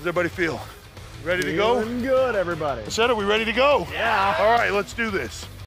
How's everybody feel? Ready to go? Good, everybody. Said, are we ready to go? Yeah. All right, let's do this.